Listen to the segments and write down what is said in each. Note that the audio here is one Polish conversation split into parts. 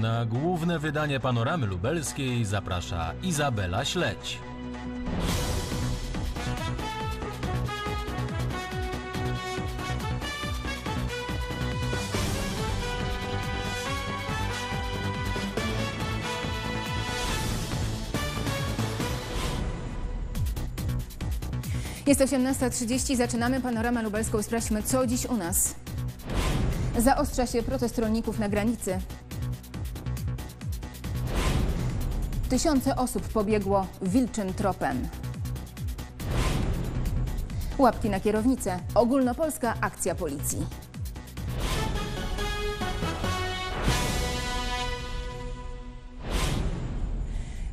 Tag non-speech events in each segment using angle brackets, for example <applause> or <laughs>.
Na główne wydanie Panoramy Lubelskiej zaprasza Izabela Śledź. Jest 18.30, zaczynamy panoramę lubelską. Sprawdźmy, co dziś u nas. Zaostrza się protest rolników na granicy. Tysiące osób pobiegło wilczym tropem. Łapki na kierownicę. Ogólnopolska akcja policji.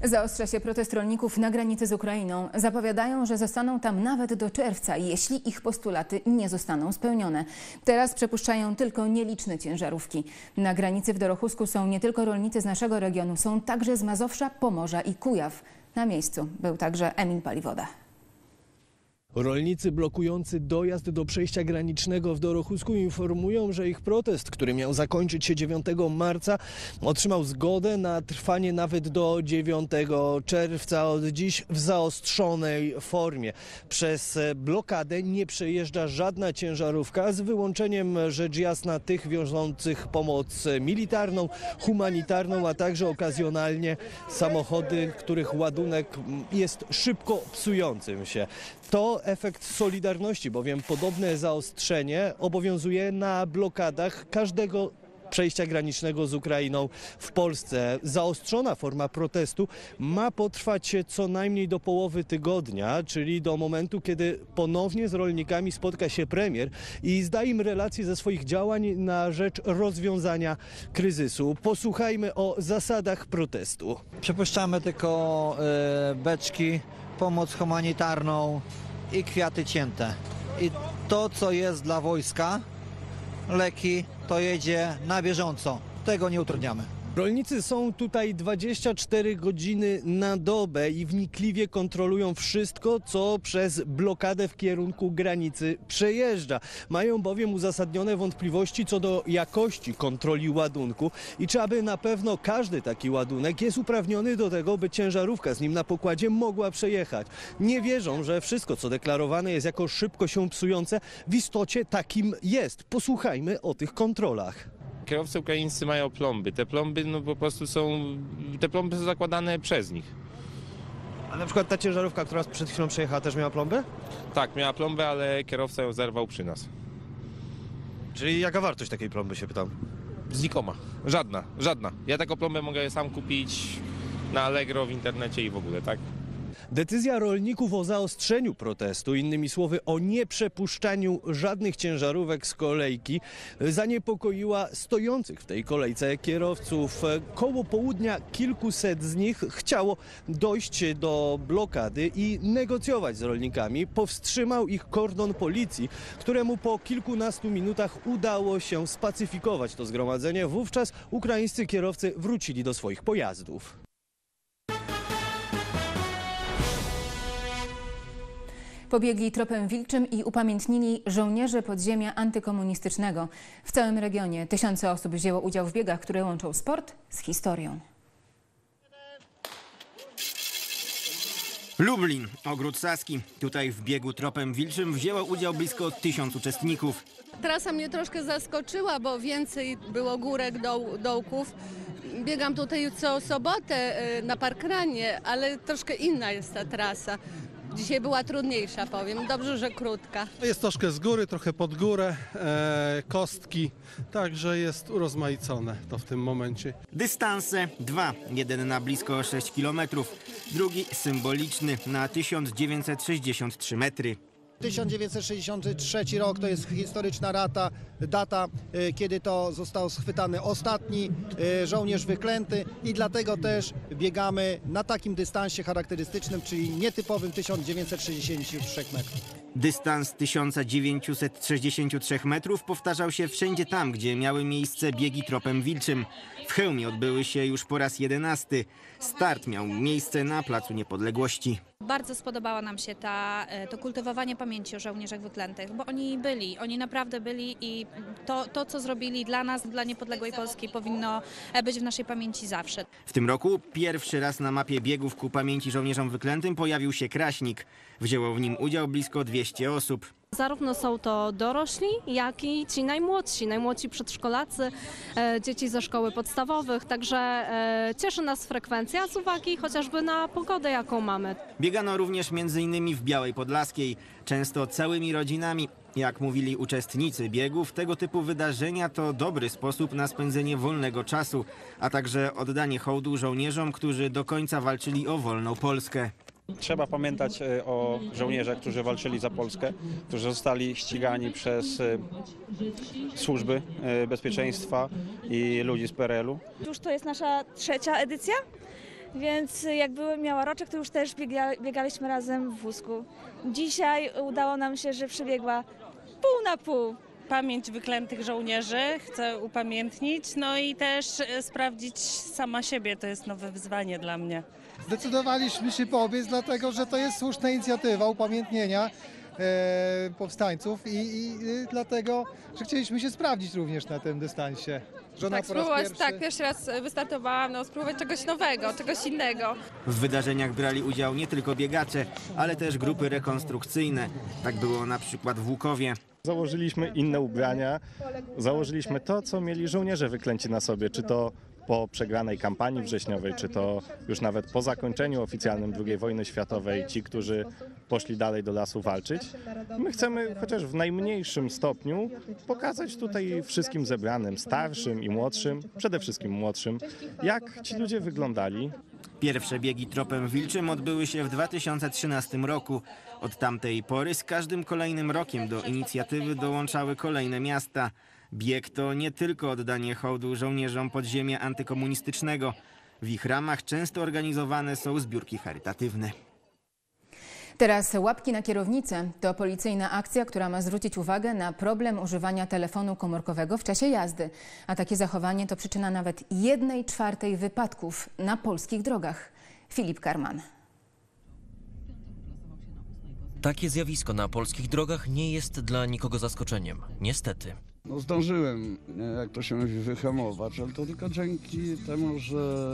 Zaostrza się protest rolników na granicy z Ukrainą. Zapowiadają, że zostaną tam nawet do czerwca, jeśli ich postulaty nie zostaną spełnione. Teraz przepuszczają tylko nieliczne ciężarówki. Na granicy w Dorochusku są nie tylko rolnicy z naszego regionu, są także z Mazowsza, Pomorza i Kujaw. Na miejscu był także Emil Paliwoda. Rolnicy blokujący dojazd do przejścia granicznego w Dorochusku informują, że ich protest, który miał zakończyć się 9 marca, otrzymał zgodę na trwanie nawet do 9 czerwca, od dziś w zaostrzonej formie. Przez blokadę nie przejeżdża żadna ciężarówka, z wyłączeniem rzecz jasna tych wiążących pomoc militarną, humanitarną, a także okazjonalnie samochody, których ładunek jest szybko psującym się. To efekt solidarności, bowiem podobne zaostrzenie obowiązuje na blokadach każdego przejścia granicznego z Ukrainą w Polsce. Zaostrzona forma protestu ma potrwać co najmniej do połowy tygodnia, czyli do momentu, kiedy ponownie z rolnikami spotka się premier i zda im relację ze swoich działań na rzecz rozwiązania kryzysu. Posłuchajmy o zasadach protestu. Przepuszczamy tylko e, beczki, pomoc humanitarną i kwiaty cięte. I to, co jest dla wojska, leki, to jedzie na bieżąco. Tego nie utrudniamy. Rolnicy są tutaj 24 godziny na dobę i wnikliwie kontrolują wszystko, co przez blokadę w kierunku granicy przejeżdża. Mają bowiem uzasadnione wątpliwości co do jakości kontroli ładunku i czy aby na pewno każdy taki ładunek jest uprawniony do tego, by ciężarówka z nim na pokładzie mogła przejechać. Nie wierzą, że wszystko, co deklarowane jest jako szybko się psujące, w istocie takim jest. Posłuchajmy o tych kontrolach. Kierowcy ukraińscy mają plomby. Te plomby no po prostu są, te plomby są zakładane przez nich. A na przykład ta ciężarówka, która przed chwilą przejechała, też miała plombę? Tak, miała plombę, ale kierowca ją zerwał przy nas. Czyli jaka wartość takiej plomby się pytam? Znikoma. Żadna, żadna. Ja taką plombę mogę sam kupić na Allegro w internecie i w ogóle, tak? Decyzja rolników o zaostrzeniu protestu, innymi słowy o nieprzepuszczaniu żadnych ciężarówek z kolejki, zaniepokoiła stojących w tej kolejce kierowców. Koło południa kilkuset z nich chciało dojść do blokady i negocjować z rolnikami. Powstrzymał ich kordon policji, któremu po kilkunastu minutach udało się spacyfikować to zgromadzenie. Wówczas ukraińscy kierowcy wrócili do swoich pojazdów. Pobiegli tropem wilczym i upamiętnili żołnierzy podziemia antykomunistycznego. W całym regionie tysiące osób wzięło udział w biegach, które łączą sport z historią. Lublin, Ogród Saski. Tutaj w biegu tropem wilczym wzięło udział blisko tysiąc uczestników. Trasa mnie troszkę zaskoczyła, bo więcej było górek, doł, dołków. Biegam tutaj co sobotę y, na parkranie, ale troszkę inna jest ta trasa. Dzisiaj była trudniejsza, powiem. Dobrze, że krótka. Jest troszkę z góry, trochę pod górę, e, kostki, także jest urozmaicone to w tym momencie. Dystanse dwa. Jeden na blisko 6 km, drugi symboliczny na 1963 metry. 1963 rok to jest historyczna rata, data, y, kiedy to został schwytany ostatni y, żołnierz wyklęty i dlatego też biegamy na takim dystansie charakterystycznym, czyli nietypowym 1963 metrów. Dystans 1963 metrów powtarzał się wszędzie tam, gdzie miały miejsce biegi tropem wilczym. W Chełmie odbyły się już po raz jedenasty. Start miał miejsce na Placu Niepodległości. Bardzo spodobała nam się ta, e, to kultywowanie pamięci o żołnierzach wyklętych, bo oni byli, oni naprawdę byli i to, to, co zrobili dla nas, dla niepodległej Polski, powinno e, być w naszej pamięci zawsze. W tym roku pierwszy raz na mapie biegów ku pamięci żołnierzom wyklętym pojawił się Kraśnik. Wzięło w nim udział blisko 200 osób. Zarówno są to dorośli, jak i ci najmłodsi, najmłodsi przedszkolacy, e, dzieci ze szkoły podstawowych, także e, cieszy nas frekwencja z uwagi chociażby na pogodę, jaką mamy. Biegano również m.in. w Białej Podlaskiej, często całymi rodzinami. Jak mówili uczestnicy biegów, tego typu wydarzenia to dobry sposób na spędzenie wolnego czasu, a także oddanie hołdu żołnierzom, którzy do końca walczyli o wolną Polskę. Trzeba pamiętać e, o żołnierzach, którzy walczyli za Polskę, którzy zostali ścigani przez e, służby e, bezpieczeństwa i ludzi z PRL-u. Już to jest nasza trzecia edycja, więc jak byłem miała roczek, to już też biega, biegaliśmy razem w wózku. Dzisiaj udało nam się, że przebiegła pół na pół. Pamięć wyklętych żołnierzy chcę upamiętnić, no i też e, sprawdzić sama siebie. To jest nowe wyzwanie dla mnie. Zdecydowaliśmy się pobiec, dlatego że to jest słuszna inicjatywa upamiętnienia e, powstańców i, i y, dlatego, że chcieliśmy się sprawdzić również na tym dystansie. Żona tak, po raz spróbować, pierwszy. tak, pierwszy raz wystartowałam, no spróbować czegoś nowego, czegoś innego. W wydarzeniach brali udział nie tylko biegacze, ale też grupy rekonstrukcyjne. Tak było na przykład w Łukowie. Założyliśmy inne ubrania, założyliśmy to, co mieli żołnierze wyklęci na sobie, czy to po przegranej kampanii wrześniowej, czy to już nawet po zakończeniu oficjalnym II wojny światowej, ci, którzy poszli dalej do lasu walczyć. My chcemy chociaż w najmniejszym stopniu pokazać tutaj wszystkim zebranym, starszym i młodszym, przede wszystkim młodszym, jak ci ludzie wyglądali, Pierwsze biegi tropem wilczym odbyły się w 2013 roku. Od tamtej pory z każdym kolejnym rokiem do inicjatywy dołączały kolejne miasta. Bieg to nie tylko oddanie hołdu żołnierzom podziemia antykomunistycznego. W ich ramach często organizowane są zbiórki charytatywne. Teraz łapki na kierownicę to policyjna akcja, która ma zwrócić uwagę na problem używania telefonu komórkowego w czasie jazdy. A takie zachowanie to przyczyna nawet jednej czwartej wypadków na polskich drogach. Filip Karman. Takie zjawisko na polskich drogach nie jest dla nikogo zaskoczeniem. Niestety. No zdążyłem, jak to się mówi, wyhamować, ale to tylko dzięki temu, że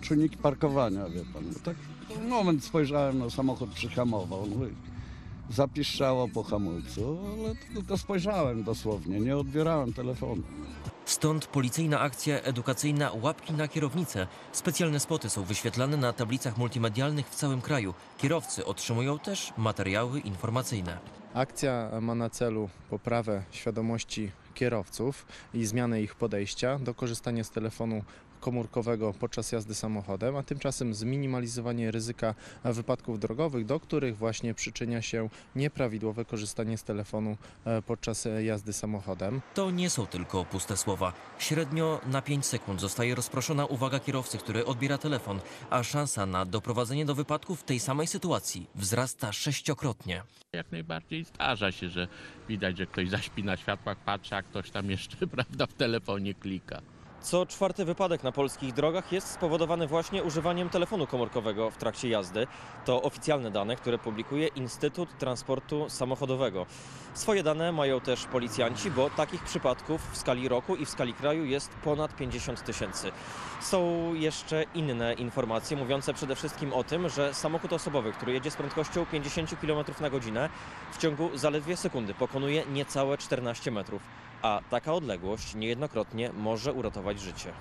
czujniki parkowania, wie pan. Tak w moment spojrzałem, no samochód przyhamował, no zapiszczało po hamulcu, ale tylko spojrzałem dosłownie, nie odbierałem telefonu. Stąd policyjna akcja edukacyjna Łapki na kierownicę. Specjalne spoty są wyświetlane na tablicach multimedialnych w całym kraju. Kierowcy otrzymują też materiały informacyjne. Akcja ma na celu poprawę świadomości kierowców i zmianę ich podejścia do korzystania z telefonu komórkowego podczas jazdy samochodem, a tymczasem zminimalizowanie ryzyka wypadków drogowych, do których właśnie przyczynia się nieprawidłowe korzystanie z telefonu e, podczas jazdy samochodem. To nie są tylko puste słowa. Średnio na 5 sekund zostaje rozproszona uwaga kierowcy, który odbiera telefon, a szansa na doprowadzenie do wypadku w tej samej sytuacji wzrasta sześciokrotnie. Jak najbardziej zdarza się, że widać, że ktoś zaśpi na światłach, patrzy, a ktoś tam jeszcze <laughs> prawda, w telefonie klika. Co czwarty wypadek na polskich drogach jest spowodowany właśnie używaniem telefonu komórkowego w trakcie jazdy. To oficjalne dane, które publikuje Instytut Transportu Samochodowego. Swoje dane mają też policjanci, bo takich przypadków w skali roku i w skali kraju jest ponad 50 tysięcy. Są jeszcze inne informacje mówiące przede wszystkim o tym, że samochód osobowy, który jedzie z prędkością 50 km na godzinę, w ciągu zaledwie sekundy pokonuje niecałe 14 metrów a taka odległość niejednokrotnie może uratować życie.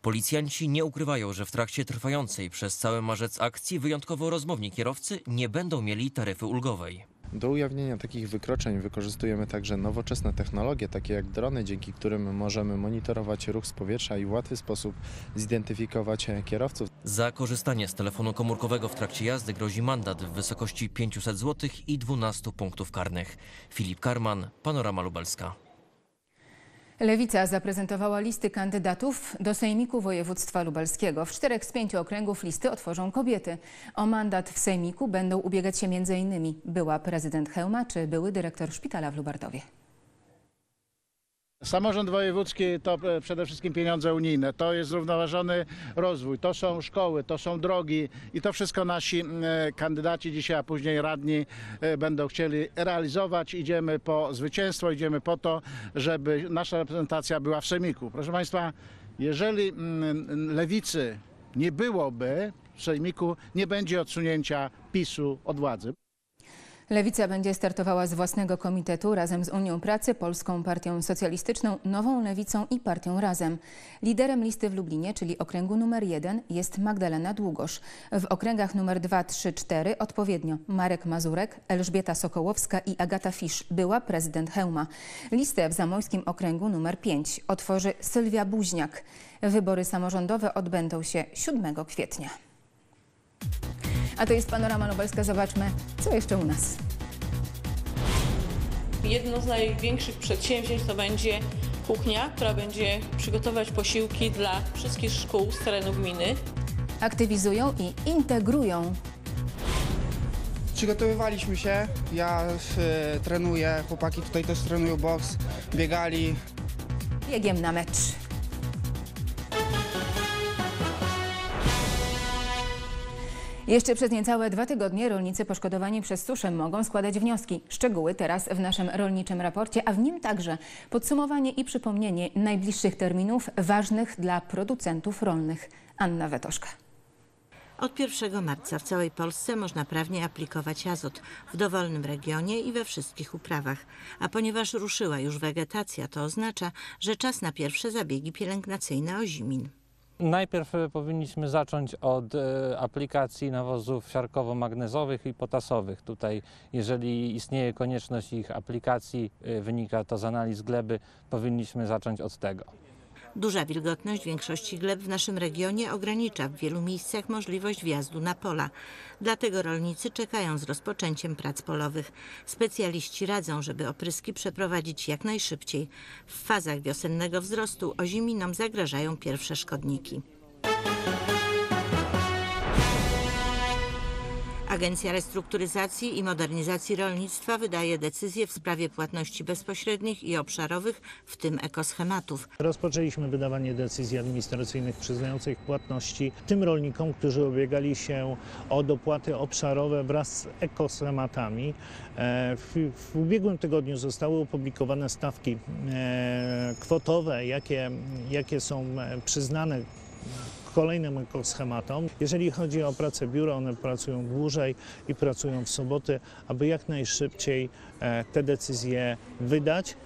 Policjanci nie ukrywają, że w trakcie trwającej przez cały marzec akcji wyjątkowo rozmowni kierowcy nie będą mieli taryfy ulgowej. Do ujawnienia takich wykroczeń wykorzystujemy także nowoczesne technologie, takie jak drony, dzięki którym możemy monitorować ruch z powietrza i w łatwy sposób zidentyfikować kierowców. Za korzystanie z telefonu komórkowego w trakcie jazdy grozi mandat w wysokości 500 zł i 12 punktów karnych. Filip Karman, Panorama Lubelska. Lewica zaprezentowała listy kandydatów do Sejmiku Województwa Lubelskiego. W czterech z pięciu okręgów listy otworzą kobiety. O mandat w Sejmiku będą ubiegać się m.in. była prezydent Chełma czy były dyrektor szpitala w Lubartowie. Samorząd wojewódzki to e, przede wszystkim pieniądze unijne, to jest zrównoważony rozwój, to są szkoły, to są drogi i to wszystko nasi e, kandydaci dzisiaj, a później radni e, będą chcieli realizować. Idziemy po zwycięstwo, idziemy po to, żeby nasza reprezentacja była w Sejmiku. Proszę Państwa, jeżeli lewicy nie byłoby w Sejmiku, nie będzie odsunięcia PiSu od władzy. Lewica będzie startowała z własnego komitetu razem z Unią Pracy, Polską Partią Socjalistyczną, Nową Lewicą i Partią Razem. Liderem listy w Lublinie, czyli okręgu numer 1, jest Magdalena Długosz. W okręgach numer 2, 3, 4 odpowiednio Marek Mazurek, Elżbieta Sokołowska i Agata Fisz, była prezydent Hełma. Listę w zamojskim okręgu numer 5 otworzy Sylwia Buźniak. Wybory samorządowe odbędą się 7 kwietnia. A to jest Panorama Lubelska. Zobaczmy, co jeszcze u nas. Jedno z największych przedsięwzięć to będzie kuchnia, która będzie przygotować posiłki dla wszystkich szkół z terenu gminy. Aktywizują i integrują. Przygotowywaliśmy się, ja e, trenuję, chłopaki tutaj też trenują boks, biegali. Biegiem na mecz. Jeszcze przez niecałe dwa tygodnie rolnicy poszkodowani przez suszę mogą składać wnioski. Szczegóły teraz w naszym rolniczym raporcie, a w nim także podsumowanie i przypomnienie najbliższych terminów ważnych dla producentów rolnych. Anna Wetoszka. Od 1 marca w całej Polsce można prawnie aplikować azot w dowolnym regionie i we wszystkich uprawach. A ponieważ ruszyła już wegetacja, to oznacza, że czas na pierwsze zabiegi pielęgnacyjne ozimin. Najpierw e, powinniśmy zacząć od e, aplikacji nawozów siarkowo-magnezowych i potasowych. Tutaj, jeżeli istnieje konieczność ich aplikacji, e, wynika to z analiz gleby, powinniśmy zacząć od tego. Duża wilgotność większości gleb w naszym regionie ogranicza w wielu miejscach możliwość wjazdu na pola. Dlatego rolnicy czekają z rozpoczęciem prac polowych. Specjaliści radzą, żeby opryski przeprowadzić jak najszybciej. W fazach wiosennego wzrostu oziminom zagrażają pierwsze szkodniki. Agencja Restrukturyzacji i Modernizacji Rolnictwa wydaje decyzje w sprawie płatności bezpośrednich i obszarowych, w tym ekoschematów. Rozpoczęliśmy wydawanie decyzji administracyjnych przyznających płatności tym rolnikom, którzy ubiegali się o dopłaty obszarowe wraz z ekoschematami. E, W, w ubiegłym tygodniu zostały opublikowane stawki e, kwotowe, jakie, jakie są e, przyznane kolejnym ekoschematom. Jeżeli chodzi o pracę biura, one pracują dłużej i pracują w soboty, aby jak najszybciej e, te decyzje wydać.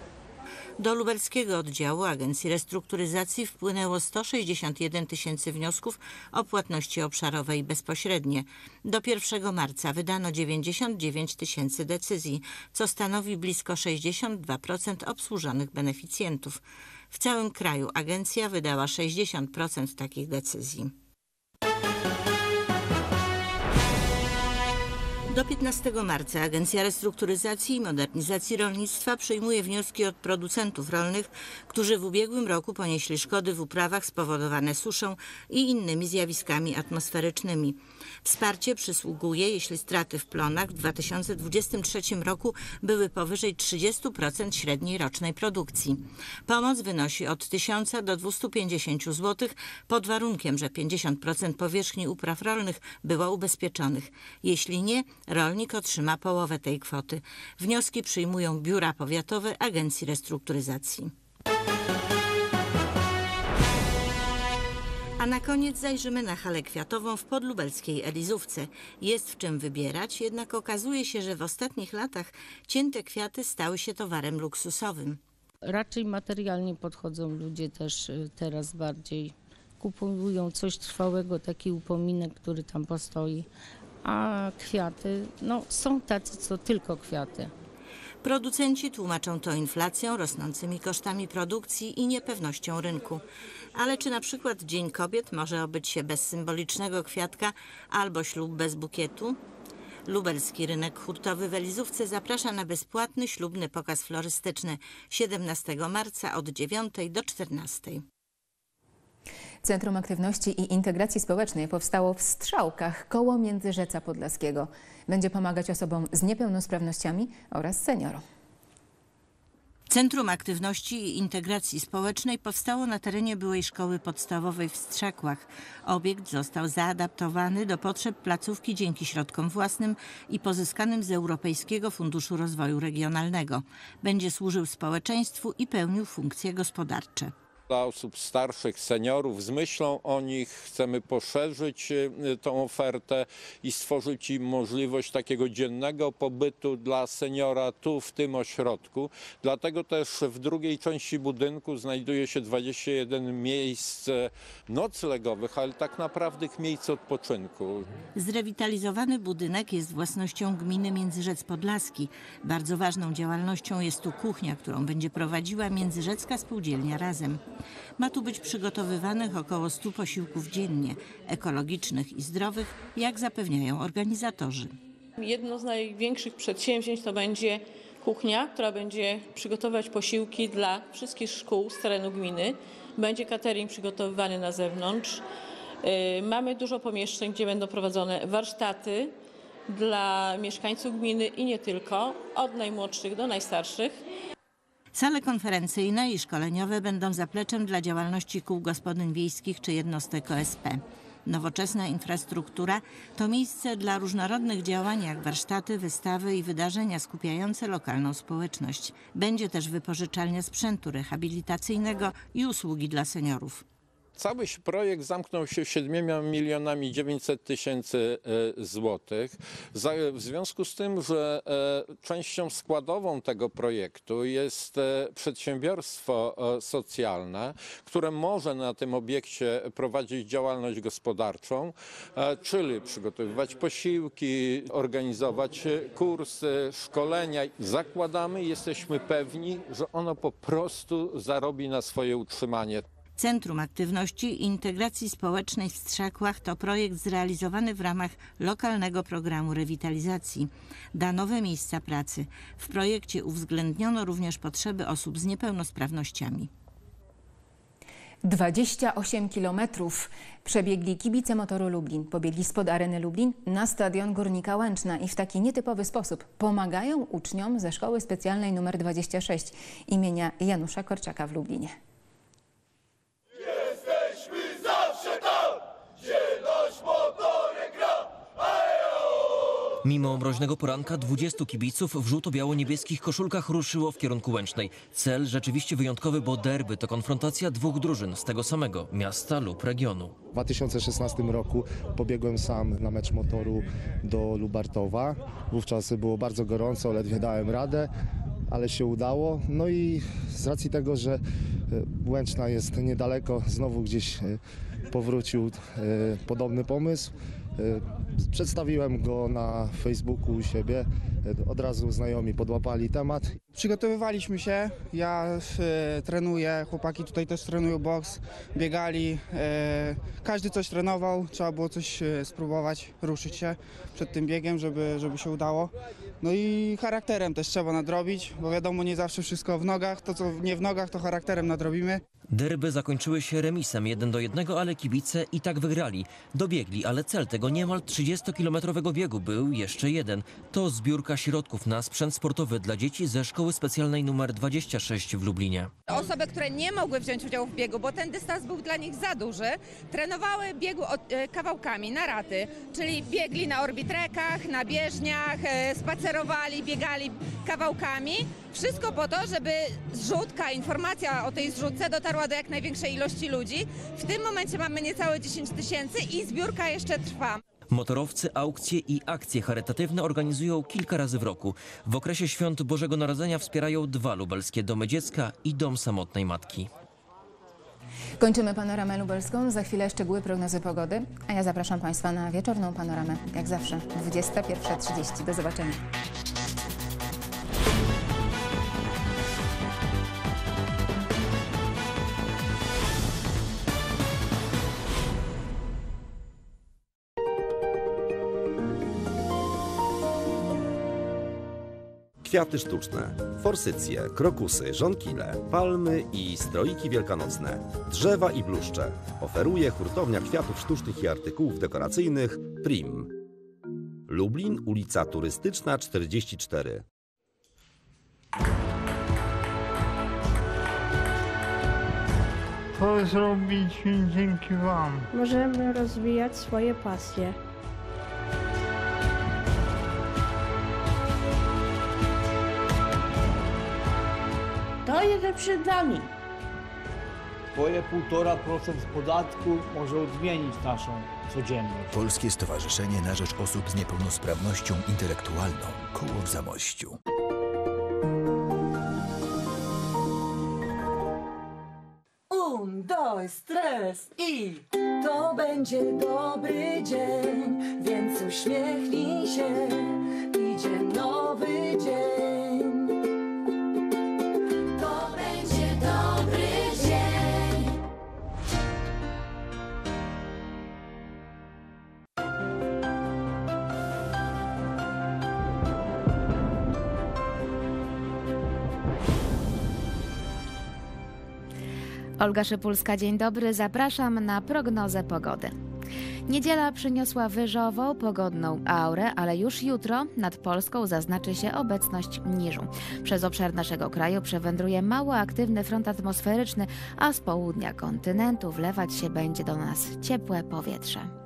Do lubelskiego oddziału Agencji Restrukturyzacji wpłynęło 161 tysięcy wniosków o płatności obszarowe i bezpośrednie. Do 1 marca wydano 99 tysięcy decyzji, co stanowi blisko 62% obsłużonych beneficjentów. W całym kraju agencja wydała 60% takich decyzji. Do 15 marca Agencja Restrukturyzacji i Modernizacji Rolnictwa przyjmuje wnioski od producentów rolnych, którzy w ubiegłym roku ponieśli szkody w uprawach spowodowane suszą i innymi zjawiskami atmosferycznymi. Wsparcie przysługuje, jeśli straty w plonach w 2023 roku były powyżej 30% średniej rocznej produkcji. Pomoc wynosi od 1000 do 250 zł pod warunkiem, że 50% powierzchni upraw rolnych była ubezpieczonych. Jeśli nie, rolnik otrzyma połowę tej kwoty. Wnioski przyjmują biura powiatowe Agencji Restrukturyzacji. A na koniec zajrzymy na halę kwiatową w podlubelskiej Elizówce. Jest w czym wybierać, jednak okazuje się, że w ostatnich latach cięte kwiaty stały się towarem luksusowym. Raczej materialnie podchodzą ludzie też y, teraz bardziej. Kupują coś trwałego, taki upominek, który tam postoi. A kwiaty, no są tacy, co tylko kwiaty. Producenci tłumaczą to inflacją, rosnącymi kosztami produkcji i niepewnością rynku. Ale czy na przykład Dzień Kobiet może obyć się bez symbolicznego kwiatka albo ślub bez bukietu? Lubelski rynek hurtowy w Elizówce zaprasza na bezpłatny ślubny pokaz florystyczny 17 marca od 9 do 14. Centrum Aktywności i Integracji Społecznej powstało w Strzałkach koło Międzyrzeca Podlaskiego. Będzie pomagać osobom z niepełnosprawnościami oraz seniorom. Centrum Aktywności i Integracji Społecznej powstało na terenie byłej szkoły podstawowej w Strzekłach. Obiekt został zaadaptowany do potrzeb placówki dzięki środkom własnym i pozyskanym z Europejskiego Funduszu Rozwoju Regionalnego. Będzie służył społeczeństwu i pełnił funkcje gospodarcze. Dla osób starszych, seniorów, z myślą o nich chcemy poszerzyć y, tą ofertę i stworzyć im możliwość takiego dziennego pobytu dla seniora tu, w tym ośrodku. Dlatego też w drugiej części budynku znajduje się 21 miejsc e, noclegowych, ale tak naprawdę miejsc odpoczynku. Zrewitalizowany budynek jest własnością gminy Międzyrzec Podlaski. Bardzo ważną działalnością jest tu kuchnia, którą będzie prowadziła Międzyrzecka Spółdzielnia Razem. Ma tu być przygotowywanych około 100 posiłków dziennie, ekologicznych i zdrowych, jak zapewniają organizatorzy. Jedno z największych przedsięwzięć to będzie kuchnia, która będzie przygotowywać posiłki dla wszystkich szkół z terenu gminy. Będzie catering przygotowywany na zewnątrz. Yy, Mamy dużo pomieszczeń, gdzie będą prowadzone warsztaty dla mieszkańców gminy i nie tylko, od najmłodszych do najstarszych. Sale konferencyjne i szkoleniowe będą zapleczem dla działalności kół gospodyń wiejskich czy jednostek OSP. Nowoczesna infrastruktura to miejsce dla różnorodnych działań jak warsztaty, wystawy i wydarzenia skupiające lokalną społeczność. Będzie też wypożyczalnia sprzętu rehabilitacyjnego i usługi dla seniorów. Cały projekt zamknął się 7 milionami 900 tysięcy e, złotych. W związku z tym, że e, częścią składową tego projektu jest e, przedsiębiorstwo socjalne, które może na tym obiekcie prowadzić działalność gospodarczą, czyli przygotowywać posiłki, organizować kursy, szkolenia. Zakładamy, jesteśmy pewni, że ono po prostu zarobi na swoje utrzymanie. Centrum Aktywności i Integracji Społecznej w Strzakłach to projekt zrealizowany w ramach lokalnego programu rewitalizacji. Da nowe miejsca pracy. W projekcie uwzględniono również potrzeby osób z niepełnosprawnościami. 28 kilometrów przebiegli kibice motoru Lublin. Pobiegli spod areny Lublin na stadion Górnika Łęczna i w taki nietypowy sposób pomagają uczniom ze szkoły specjalnej nr 26 imienia Janusza Korczaka w Lublinie. Jesteśmy zawsze tam, gdzie nasz motorek gra. Mimo mroźnego poranka 20 kibiców w żółto-biało-niebieskich koszulkach ruszyło w kierunku Łęcznej. Cel rzeczywiście wyjątkowy, bo derby to konfrontacja dwóch drużyn z tego samego miasta lub regionu. W 2016 roku pobiegłem sam na mecz motoru do Lubartowa. Wówczas było bardzo gorąco, ledwie dałem radę, ale się udało. No i z racji tego, że e, Łęczna jest niedaleko, znowu gdzieś e, powrócił e, podobny pomysł. E, Przedstawiłem go na Facebooku u siebie. Od razu znajomi podłapali temat Przygotowywaliśmy się, ja e, trenuję, chłopaki tutaj też trenują boks, biegali, e, każdy coś trenował, trzeba było coś e, spróbować, ruszyć się przed tym biegiem, żeby, żeby się udało. No i charakterem też trzeba nadrobić, bo wiadomo nie zawsze wszystko w nogach, to co nie w nogach to charakterem nadrobimy. Derby zakończyły się remisem 1 do 1, ale kibice i tak wygrali. Dobiegli, ale cel tego niemal 30-kilometrowego biegu był jeszcze jeden. To zbiórka środków na sprzęt sportowy dla dzieci ze szkoły specjalnej nr 26 w Lublinie. Osoby, które nie mogły wziąć udziału w biegu, bo ten dystans był dla nich za duży, trenowały biegu od, e, kawałkami, na raty, czyli biegli na orbitrekach, na bieżniach, e, spacerowali, biegali kawałkami. Wszystko po to, żeby zrzutka, informacja o tej zrzutce dotarła do jak największej ilości ludzi. W tym momencie mamy niecałe 10 tysięcy i zbiórka jeszcze trwa. Motorowcy aukcje i akcje charytatywne organizują kilka razy w roku. W okresie świąt Bożego Narodzenia wspierają dwa lubelskie domy dziecka i dom samotnej matki. Kończymy panoramę lubelską. Za chwilę szczegóły prognozy pogody, a ja zapraszam Państwa na wieczorną panoramę, jak zawsze, 21.30. Do zobaczenia. kwiaty sztuczne, forsycje, krokusy, żonkile, palmy i stroiki wielkanocne, drzewa i bluszcze. Oferuje hurtownia kwiatów sztucznych i artykułów dekoracyjnych Prim. Lublin, ulica Turystyczna 44. Co zrobić dzięki Wam? Możemy rozwijać swoje pasje. To jest przed nami. Twoje 1,5% z podatku może odmienić naszą codzienność. Polskie Stowarzyszenie na Rzecz Osób z Niepełnosprawnością Intelektualną. Koło w Zamościu. Un, dos, tres i to będzie dobry dzień, więc uśmiechnij się. Idzie nowy dzień. Olga Szypulska, dzień dobry. Zapraszam na prognozę pogody. Niedziela przyniosła wyżową, pogodną aurę, ale już jutro nad Polską zaznaczy się obecność niżu. Przez obszar naszego kraju przewędruje mało aktywny front atmosferyczny, a z południa kontynentu wlewać się będzie do nas ciepłe powietrze.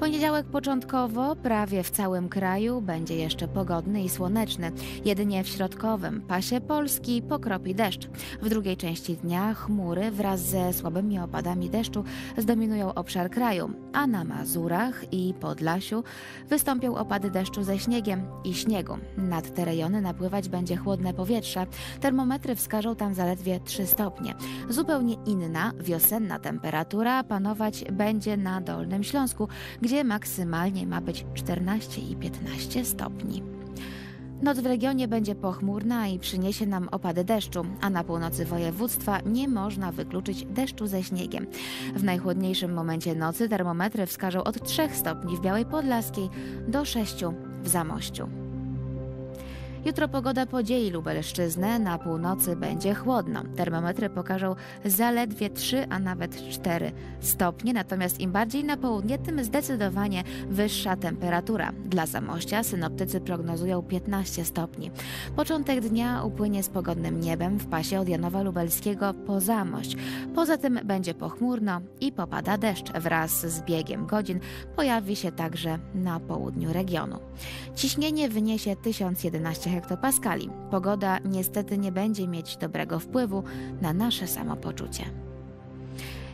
Poniedziałek początkowo prawie w całym kraju będzie jeszcze pogodny i słoneczny. Jedynie w środkowym pasie Polski pokropi deszcz. W drugiej części dnia chmury wraz ze słabymi opadami deszczu zdominują obszar kraju, a na Mazurach i Podlasiu wystąpią opady deszczu ze śniegiem i śniegu. Nad te rejony napływać będzie chłodne powietrze. Termometry wskażą tam zaledwie 3 stopnie. Zupełnie inna, wiosenna temperatura panować będzie na Dolnym Śląsku, gdzie maksymalnie ma być 14 i 15 stopni. Noc w regionie będzie pochmurna i przyniesie nam opady deszczu, a na północy województwa nie można wykluczyć deszczu ze śniegiem. W najchłodniejszym momencie nocy termometry wskażą od 3 stopni w Białej Podlaskiej do 6 w Zamościu. Jutro pogoda podzieli Lubelszczyznę, na północy będzie chłodno. Termometry pokażą zaledwie 3, a nawet 4 stopnie, natomiast im bardziej na południe, tym zdecydowanie wyższa temperatura. Dla Zamościa synoptycy prognozują 15 stopni. Początek dnia upłynie z pogodnym niebem w pasie od Janowa Lubelskiego po Zamość. Poza tym będzie pochmurno i popada deszcz. Wraz z biegiem godzin pojawi się także na południu regionu. Ciśnienie wyniesie 1011 hektopaskali. Pogoda niestety nie będzie mieć dobrego wpływu na nasze samopoczucie.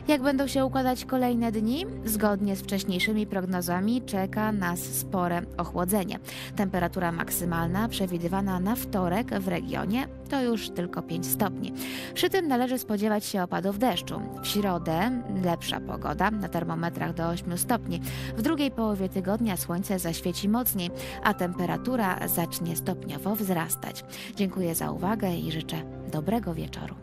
Jak będą się układać kolejne dni? Zgodnie z wcześniejszymi prognozami czeka nas spore ochłodzenie. Temperatura maksymalna przewidywana na wtorek w regionie to już tylko 5 stopni. Przy tym należy spodziewać się opadów deszczu. W środę lepsza pogoda, na termometrach do 8 stopni. W drugiej połowie tygodnia słońce zaświeci mocniej, a temperatura zacznie stopniowo wzrastać. Dziękuję za uwagę i życzę dobrego wieczoru.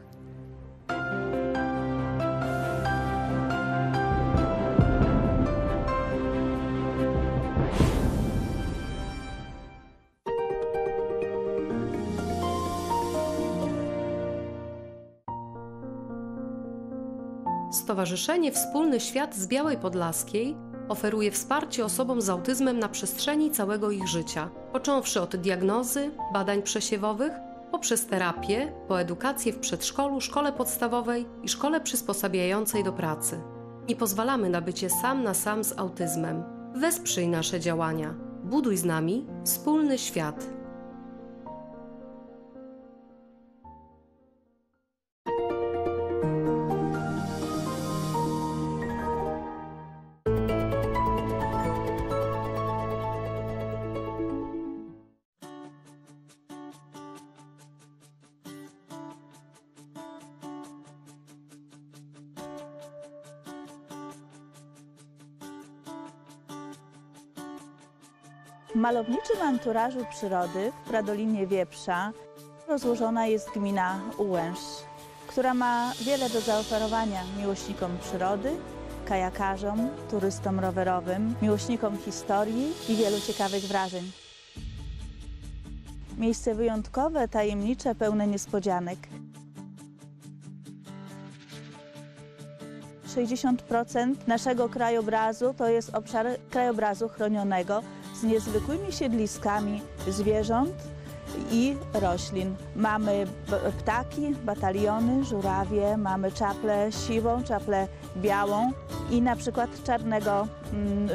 Stowarzyszenie Wspólny Świat z Białej Podlaskiej oferuje wsparcie osobom z autyzmem na przestrzeni całego ich życia, począwszy od diagnozy, badań przesiewowych, poprzez terapię, po edukację w przedszkolu, szkole podstawowej i szkole przysposabiającej do pracy. Nie pozwalamy na bycie sam na sam z autyzmem. Wesprzyj nasze działania. Buduj z nami wspólny świat. Malowniczym anturażu przyrody w Pradolinie Wieprza rozłożona jest gmina Ułęż, która ma wiele do zaoferowania miłośnikom przyrody, kajakarzom, turystom rowerowym, miłośnikom historii i wielu ciekawych wrażeń. Miejsce wyjątkowe, tajemnicze, pełne niespodzianek. 60% naszego krajobrazu to jest obszar krajobrazu chronionego niezwykłymi siedliskami zwierząt i roślin. Mamy ptaki, bataliony, żurawie, mamy czaplę siwą, czaplę białą i na przykład czarnego mm,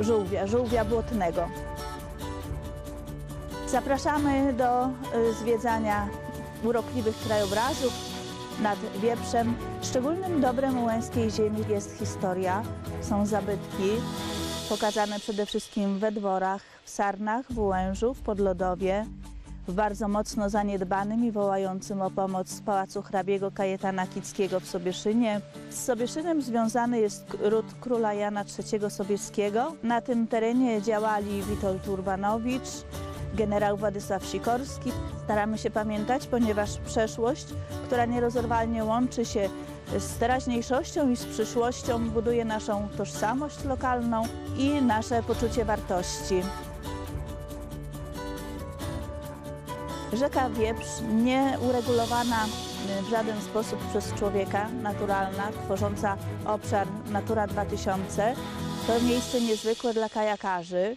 y, żółwia, żółwia błotnego. Zapraszamy do y, zwiedzania urokliwych krajobrazów nad Wieprzem. Szczególnym dobrem łęskiej ziemi jest historia, są zabytki pokazane przede wszystkim we dworach, w Sarnach, w Łężu, w Podlodowie, w bardzo mocno zaniedbanym i wołającym o pomoc Pałacu Hrabiego Kajetana Kickiego w Sobieszynie. Z Sobieszynem związany jest ród króla Jana III Sobieskiego. Na tym terenie działali Witold Urbanowicz, generał Władysław Sikorski. Staramy się pamiętać, ponieważ przeszłość, która nierozerwalnie łączy się z teraźniejszością i z przyszłością, buduje naszą tożsamość lokalną i nasze poczucie wartości. Rzeka Wieprz, nieuregulowana w żaden sposób przez człowieka, naturalna, tworząca obszar Natura 2000, to miejsce niezwykłe dla kajakarzy.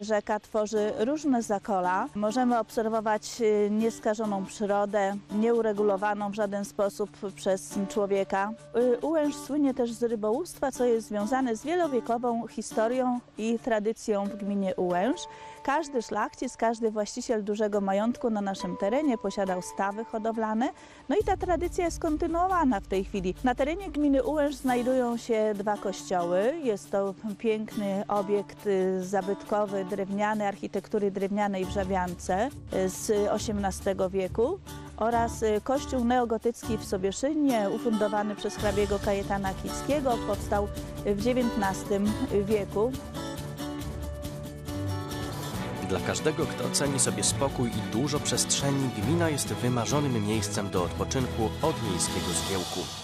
Rzeka tworzy różne zakola. Możemy obserwować y, nieskażoną przyrodę, nieuregulowaną w żaden sposób przez człowieka. Y, Ułęż słynie też z rybołówstwa, co jest związane z wielowiekową historią i tradycją w gminie Ułęż. Każdy szlachcic, każdy właściciel dużego majątku na naszym terenie posiadał stawy hodowlane. No i ta tradycja jest kontynuowana w tej chwili. Na terenie gminy Ułęż znajdują się dwa kościoły. Jest to piękny obiekt y, zabytkowy, drewniany, architektury drewnianej w Żabiance y, z XVIII wieku oraz y, kościół neogotycki w Sobieszynie, ufundowany przez hrabiego Kajetana Kickiego, powstał w XIX wieku. Dla każdego, kto ceni sobie spokój i dużo przestrzeni, gmina jest wymarzonym miejscem do odpoczynku od miejskiego zgiełku.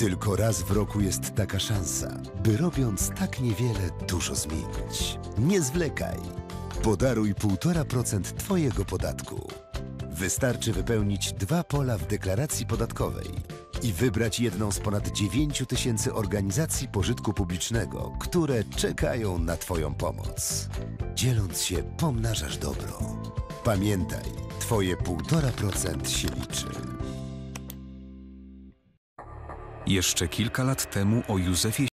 Tylko raz w roku jest taka szansa, by robiąc tak niewiele, dużo zmienić. Nie zwlekaj. Podaruj 1,5% Twojego podatku. Wystarczy wypełnić dwa pola w deklaracji podatkowej i wybrać jedną z ponad 9 tysięcy organizacji pożytku publicznego, które czekają na Twoją pomoc. Dzieląc się, pomnażasz dobro. Pamiętaj, Twoje 1,5% się liczy. Jeszcze kilka lat temu o Józefie